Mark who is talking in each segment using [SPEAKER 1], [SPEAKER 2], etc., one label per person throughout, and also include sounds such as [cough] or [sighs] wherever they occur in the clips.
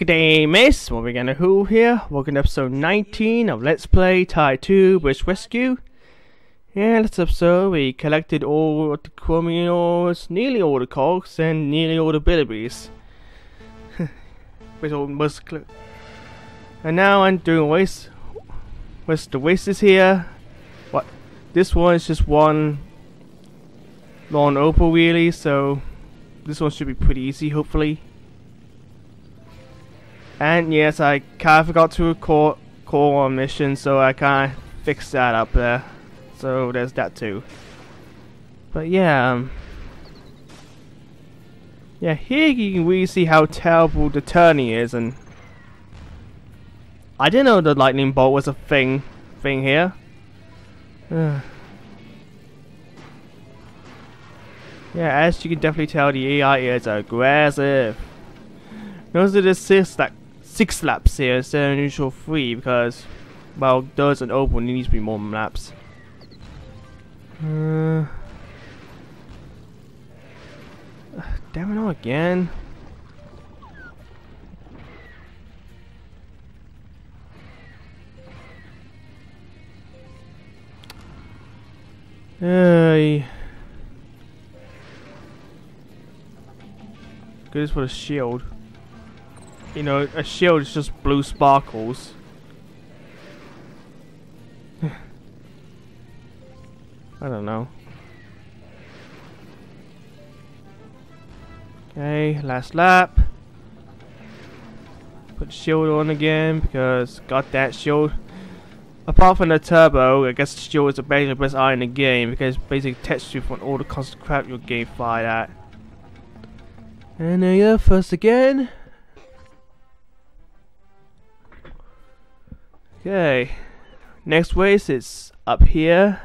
[SPEAKER 1] Good day, miss. What we gonna who here? Welcome to episode 19 of Let's Play Ty 2 Bush Rescue. Yeah, this episode we collected all the chromios, nearly all the cogs, and nearly all the bilbies. [laughs] With all most And now I'm doing waste. Where's the waste is here? What? This one is just one long opal really, so this one should be pretty easy hopefully. And yes, I kind of forgot to record call on mission, so I kind of fixed that up there. So there's that too. But yeah, um, yeah, here you can really see how terrible the turning is, and I didn't know the lightning bolt was a thing, thing here. [sighs] yeah, as you can definitely tell, the AI is aggressive. Notice it says that six laps here instead of usual three because, well, those an open, it needs to be more laps. Uh, damn it all again. Hey. Good for the shield. You know, a shield is just blue sparkles. [sighs] I don't know. Okay, last lap. Put shield on again because got that shield. Apart from the turbo, I guess the shield is the best eye in the game because basically protects you from all the constant crap your game fired at. And there you're first again. Okay. Next race is up here.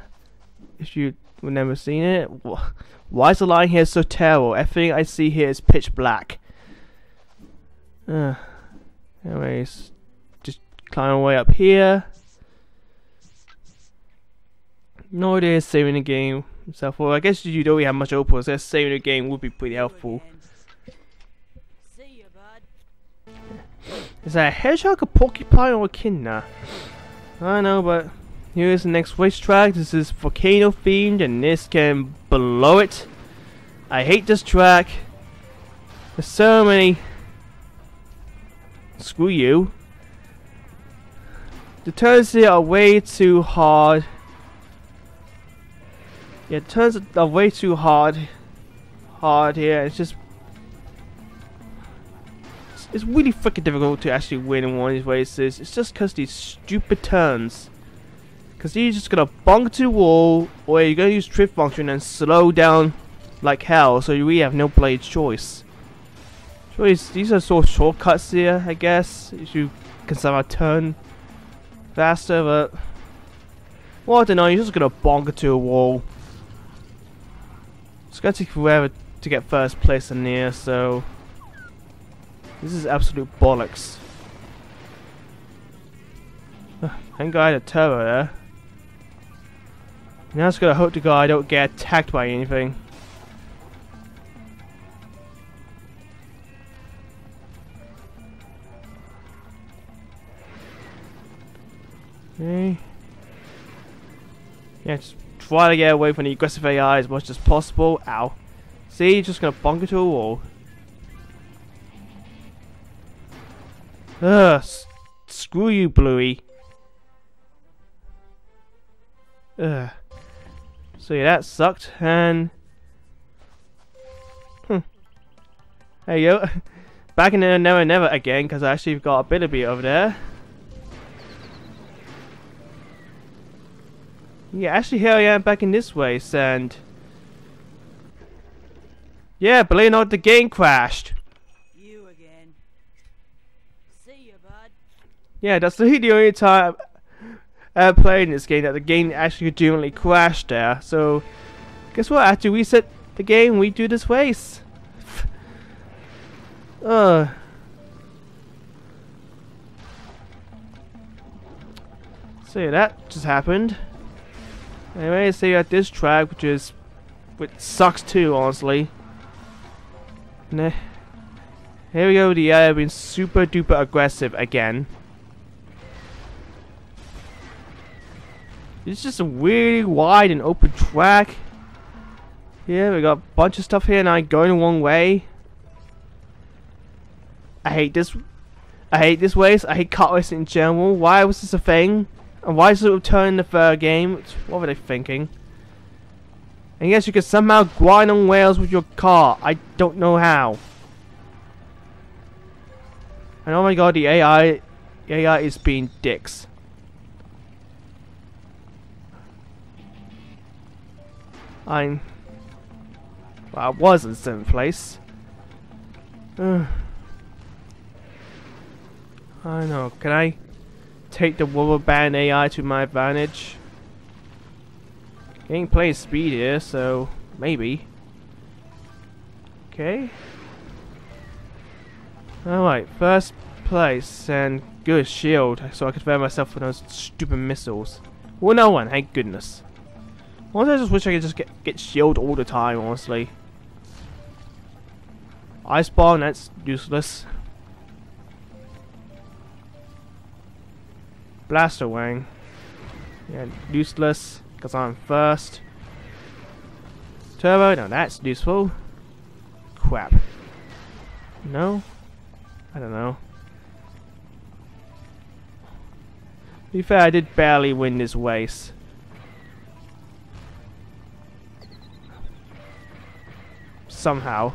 [SPEAKER 1] If you've never seen it. Why is the line here so terrible? Everything I see here is pitch black. Uh, anyways, just climb way up here. No idea saving the game himself. Well, I guess you don't really have much open, so saving the game would be pretty helpful. Is that a hedgehog, a porcupine, or a echidna? I know, but here's the next racetrack. This is volcano themed, and this can blow it. I hate this track. There's so many. Screw you. The turns here are way too hard. Yeah, turns are way too hard. Hard here. It's just it's really freaking difficult to actually win in one of these races. It's just because these stupid turns. Because you're just going to bonk to the wall, or you're going to use trip function and slow down like hell, so you really have no blade choice. Choice, these are sort of shortcuts here, I guess, if you can somehow turn faster, but... Well, I don't know, you're just going to bonk to a wall. It's going to take forever to get first place in here, so... This is absolute bollocks. Thank God I had a turbo there. Now I just gotta hope to God I don't get attacked by anything. Okay. Yeah, just try to get away from the aggressive AI as much as possible. Ow. See, just gonna bonk into a wall. Ugh, screw you, Bluey. Ugh. So yeah, that sucked, and... Hmm. There you go. [laughs] Back in the Never Never again, because I actually got a bit of beat over there. Yeah, actually here I am back in this way, and... Yeah, believe it or not, the game crashed. Yeah, that's the only time I played in this game that the game actually genuinely crashed there. So, guess what? After we set the game, we do this race. [sighs] uh. So yeah, that just happened. Anyway, so you got this track, which is, which sucks too, honestly. Nah. Here we go, the AI being super duper aggressive again. It's just a really wide and open track. Yeah, we got a bunch of stuff here and I'm going the wrong way. I hate this. I hate this race. I hate kart racing in general. Why was this a thing? And why is it returning the third game? What were they thinking? And yes, you can somehow grind on rails with your car. I don't know how. And oh my god, the AI, AI is being dicks. I'm. Well, I was in seventh place. [sighs] I know. Can I take the rubber band AI to my advantage? Gameplay speed here, so maybe. Okay. Alright, first place and good shield, so I could prepare myself for those stupid missiles. Well, no one, thank goodness. Honestly, I just wish I could just get, get shield all the time, honestly. Ice bomb, that's useless. Blaster wing. Yeah, useless, because I'm first. Turbo, no, that's useful. Crap. No? I don't know. To be fair, I did barely win this race. Somehow.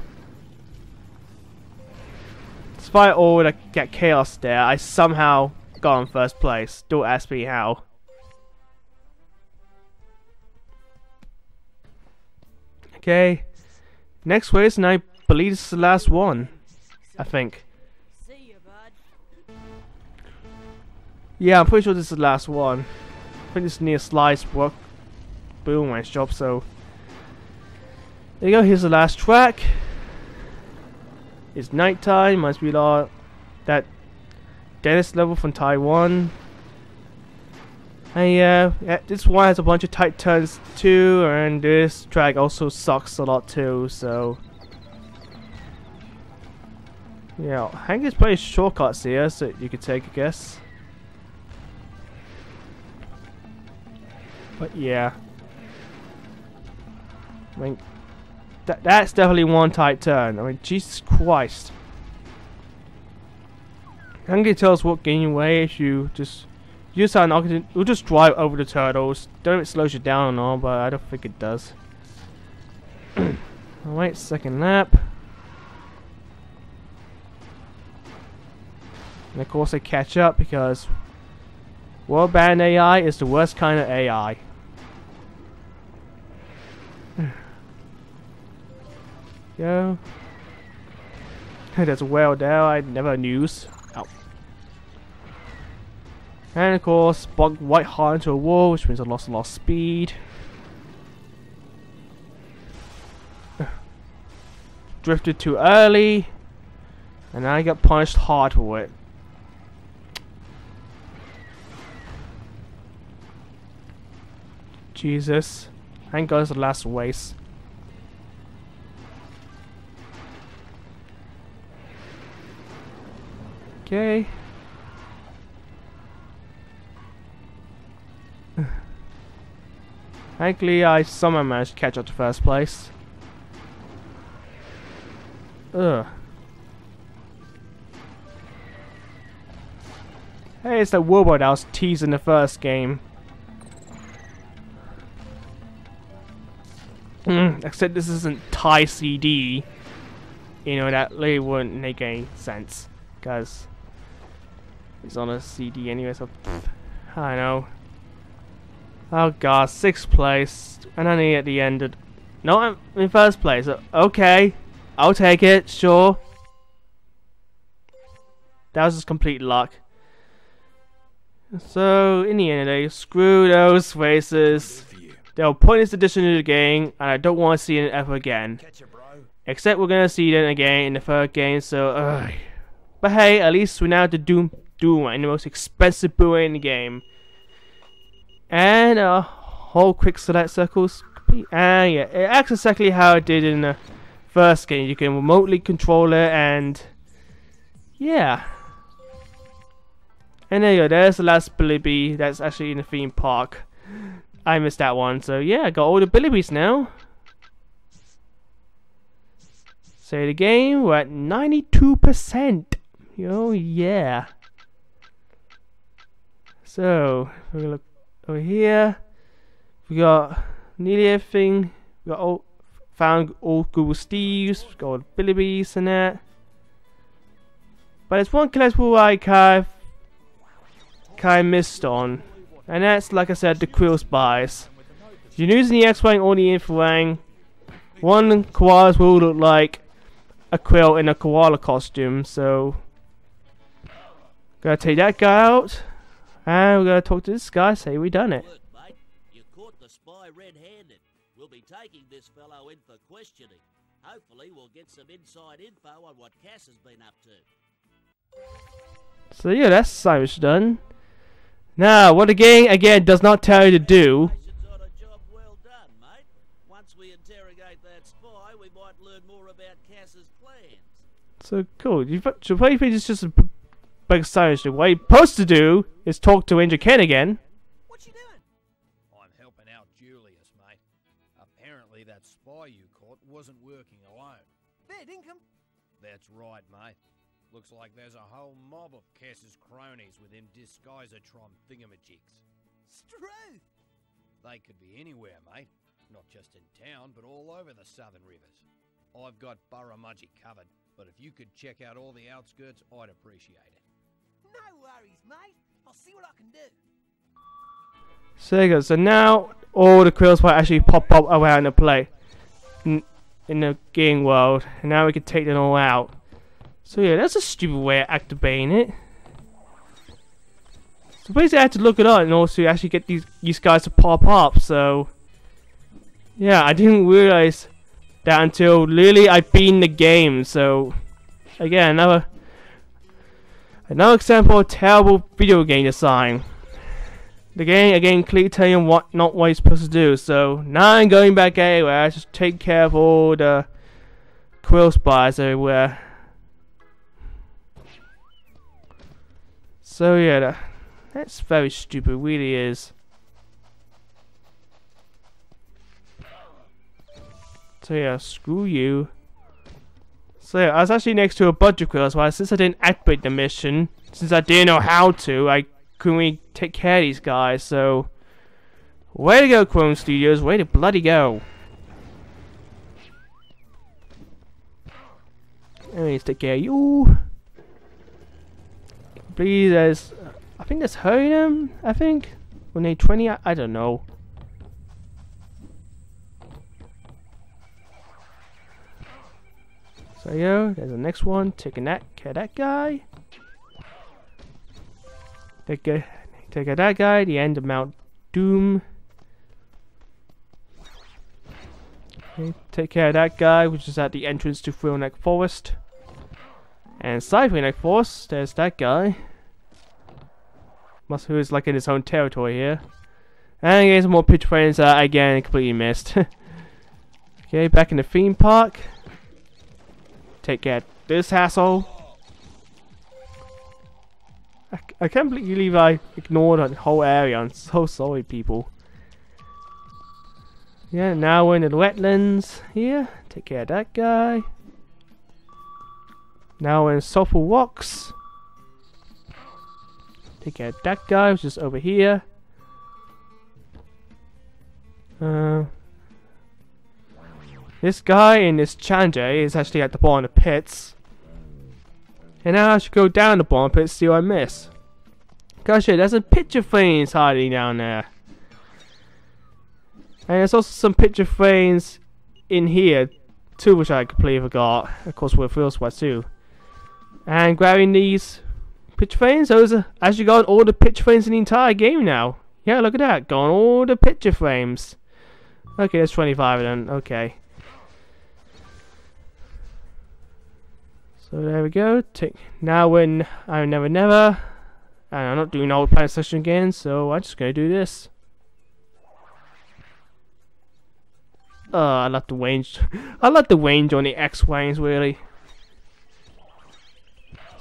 [SPEAKER 1] Despite all the get chaos there, I somehow got in first place. Don't ask me how. Okay. Next race, and I believe this is the last one. I think. Yeah, I'm pretty sure this is the last one. I think near Slice Brook. Boom, job, so there you go, here's the last track. It's nighttime, must be like that Dennis level from Taiwan. And yeah, yeah, this one has a bunch of tight turns too, and this track also sucks a lot too, so... Yeah, I think there's plenty of shortcuts here so you could take, a guess. But yeah. I mean, that, that's definitely one tight turn. I mean, Jesus Christ. Can you tell us what gain weight if you just use that oxygen? We'll just drive over the turtles. Don't know if it slows you down or not, but I don't think it does. [coughs] Alright, second lap. And of course I catch up because World Band AI is the worst kind of AI. Go. A well there I never knew. Oh. And of course, bugged white hard into a wall, which means I lost a lot of speed. [sighs] Drifted too early. And I got punished hard for it. Jesus. Thank God it's the last race. Okay. Thankfully, I somehow managed to catch up to first place. Ugh. Hey, it's that robot I was teasing the first game. Mm, except this isn't Thai CD. You know, that really wouldn't make any sense. Because He's on a CD anyway, so pff, I know. Oh god, sixth place, and only at the end of... No, I'm in first place. Okay, I'll take it, sure. That was just complete luck. So, in the end of the day, screw those faces. They're a pointless addition to the game, and I don't want to see it ever again. Except we're going to see them again in the third game, so... Ugh. But hey, at least we now have to do Doom and the most expensive buoy in the game. And a whole quick select circles. And yeah, it acts exactly how it did in the first game. You can remotely control it and yeah. And there you go, there's the last Bilby that's actually in the theme park. I missed that one, so yeah, I got all the Bilbies now. Say the game, we're at 92%. Oh yeah. So, we look over here. We got nearly everything. We got all found all Google Steves, got all the Bilbies and that. But there's one collectible I kind of, missed on. And that's, like I said, the Quill Spies. You're using the X-Wing or the Infrarang. One koalas will look like a quill in a koala costume, so gotta take that guy out, and we're gonna talk to this guy, say we done it.
[SPEAKER 2] You caught the spy red-handed. We'll be taking this fellow in for questioning. Hopefully we'll get some inside info on what Cass has been up to.
[SPEAKER 1] So yeah, that's Cyrus done. Now, what the game again does not tell you to do.
[SPEAKER 2] Well done. Once we interrogate that spy, we might learn more about Cass's plans.
[SPEAKER 1] So cool. You so basically it's just a b- big Cyrus. What you're supposed to do is talk to Angel Ken again.
[SPEAKER 3] What you doing?
[SPEAKER 4] Oh, I'm helping out Julius, mate. Apparently that spy you caught wasn't working alone.
[SPEAKER 3] Fair dinkum.
[SPEAKER 4] That's right, mate. Looks like there's a whole mob of Cass's cronies with him disguisatron thingamajigs.
[SPEAKER 3] Struth.
[SPEAKER 4] They could be anywhere, mate. Not just in town, but all over the southern rivers. I've got Burramudgee covered, but if you could check out all the outskirts, I'd appreciate it.
[SPEAKER 3] No worries, mate. I'll see what I can do.
[SPEAKER 1] So there you go. So now all the quills will actually pop up around the play in, the game world, and now we can take them all out. So yeah, that's a stupid way of activating it. So basically, I had to look it up in order to actually get these these guys to pop up. So yeah, I didn't realize that until literally I beat the game. So again, another another example of terrible video game design. The game again clearly telling you what not what you're supposed to do. So now I'm going back anywhere. I just take care of all the quill spies everywhere. So yeah, that, that's very stupid. Really is. So yeah, screw you. So yeah, I was actually next to a budget quill, so I, since I didn't activate the mission, since I didn't know how to, I couldn't really take care of these guys, so... Way to go, Krome Studios, way to bloody go. Anyways, take care of you. Please, there's... I think there's them, I think? When they 20, I, I don't know. So yeah, there's the next one. Taking that, care that guy. Take a, take out that guy. The end of Mount Doom. Okay, take care of that guy, which is at the entrance to Neck Forest. And side Neck Forest, there's that guy. Must who is like in his own territory here. And again, some more pitch frames uh, again completely missed. [laughs] okay, back in the theme park. Take care this hassle. I, I can't believe I ignored the whole area. I'm so sorry, people. Yeah, now we're in the wetlands here. Take care of that guy. Now we're in Sulphur Rocks. Take care of that guy, which is over here. Uh, this guy in this challenger is actually at the bottom of the pits. And now I should go down the bottom pit see what I miss. Gosh, there's a picture frames hiding down there. And there's also some picture frames in here too, which I completely forgot. Of course, with Real Sweat too. And grabbing these picture frames, those are actually got all the picture frames in the entire game now. Yeah, look at that, got all the picture frames. Okay, there's 25 of them. Okay. So there we go. Take now when I never never, and I'm not doing old session again, so I'm just gonna do this. Oh, I love the range. [laughs] I love the range on the X wings really.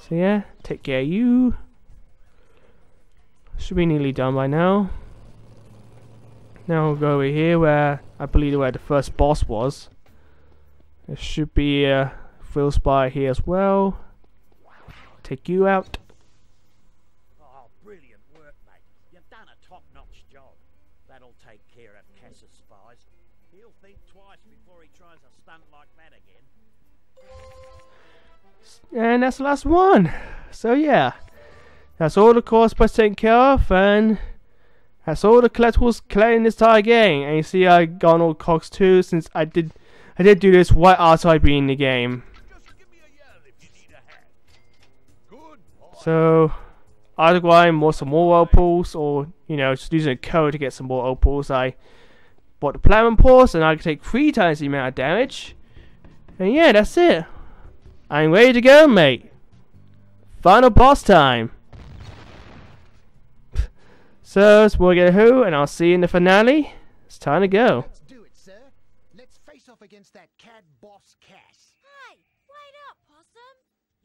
[SPEAKER 1] So yeah, take care of you. Should be nearly done by now. Now we'll go over here where I believe where the first boss was. There should be a fill Spy here as well. Take you out.
[SPEAKER 2] Oh, brilliant work, mate. You've done a top-notch job. That'll take care of Cass's spies. He'll think twice before he tries a stunt like that again.
[SPEAKER 1] And that's the last one. So yeah. That's all the course by taken care of and that's all the collectibles collecting this entire game. And you see I got all Cox too since I did I did do this right after I beat in the game. So either going more some more opals or you know just using a code to get some more opals. I bought the platinum pulse and I can take three times the amount of damage. And yeah, that's it. I'm ready to go, mate. Final boss time. [laughs] So, it's Morgan Who, and I'll see you in the finale. It's time to go.
[SPEAKER 5] Let's do it, sir. Let's face off against that cad boss Cass.
[SPEAKER 6] Hey, wait up, Possum.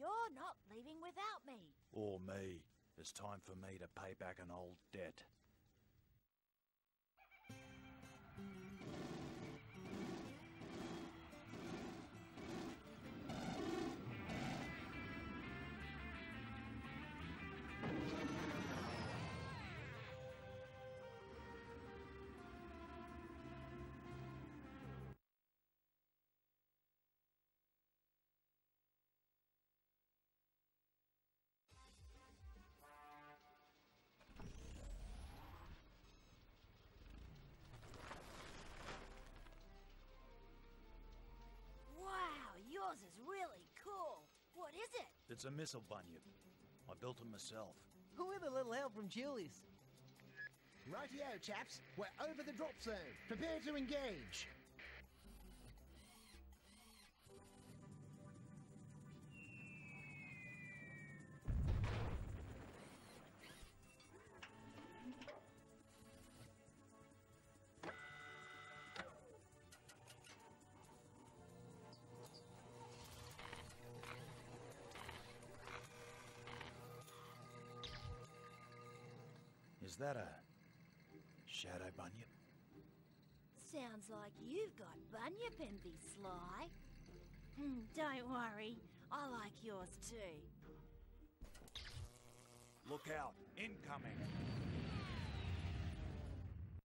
[SPEAKER 6] You're not leaving without me.
[SPEAKER 7] Or me. It's time for me to pay back an old debt. It's a missile bunyip. I built it myself.
[SPEAKER 3] With a little help from Julius.
[SPEAKER 5] Rightio, chaps. We're over the drop zone. Prepare to engage.
[SPEAKER 7] Is that a shadow bunyip?
[SPEAKER 6] Sounds like you've got bunyip envy, Sly. Hmm, don't worry. I like yours too.
[SPEAKER 7] Look out! Incoming!